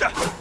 Yeah.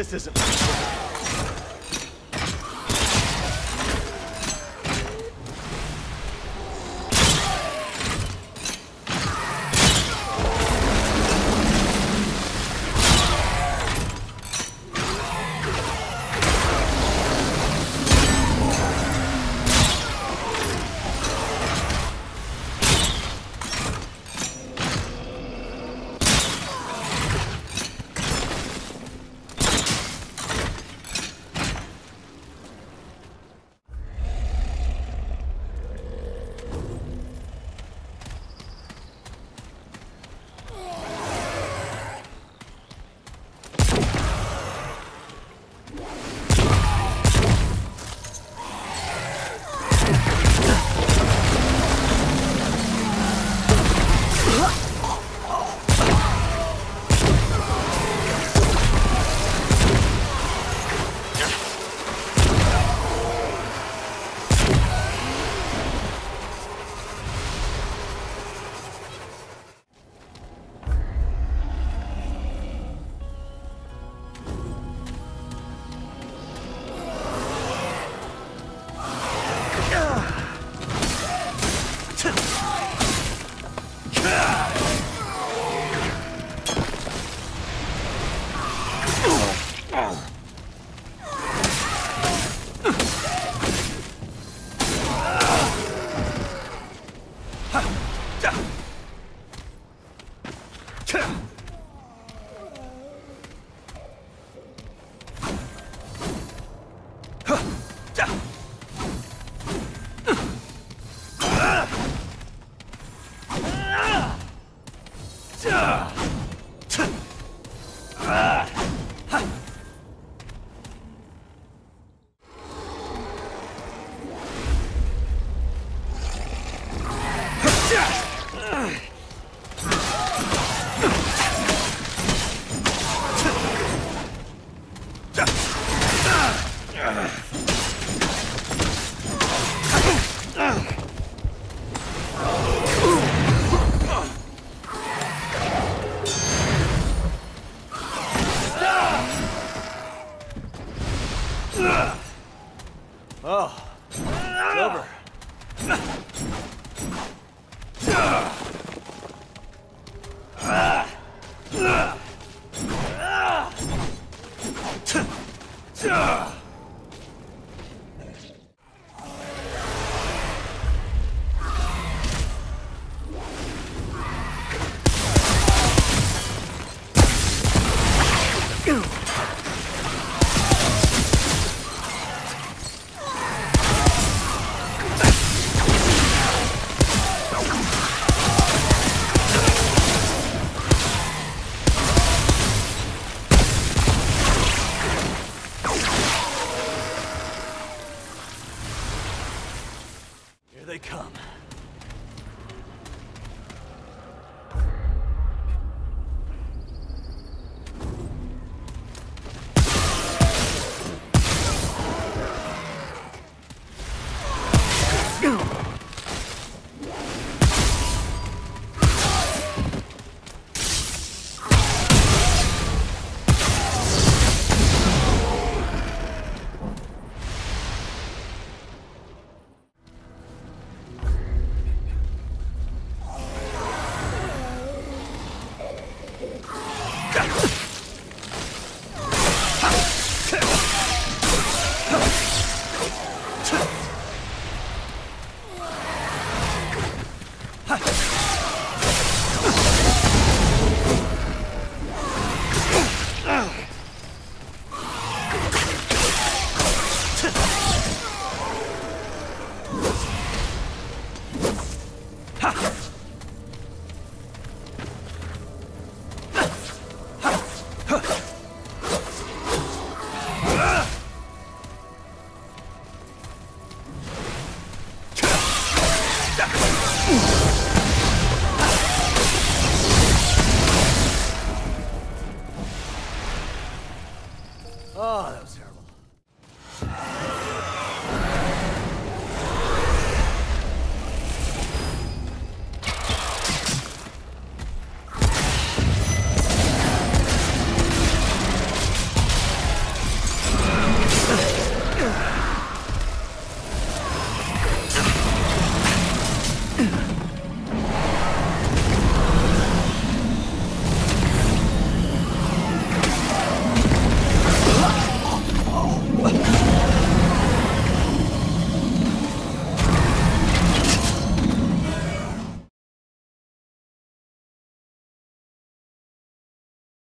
This isn't. Oh, they come.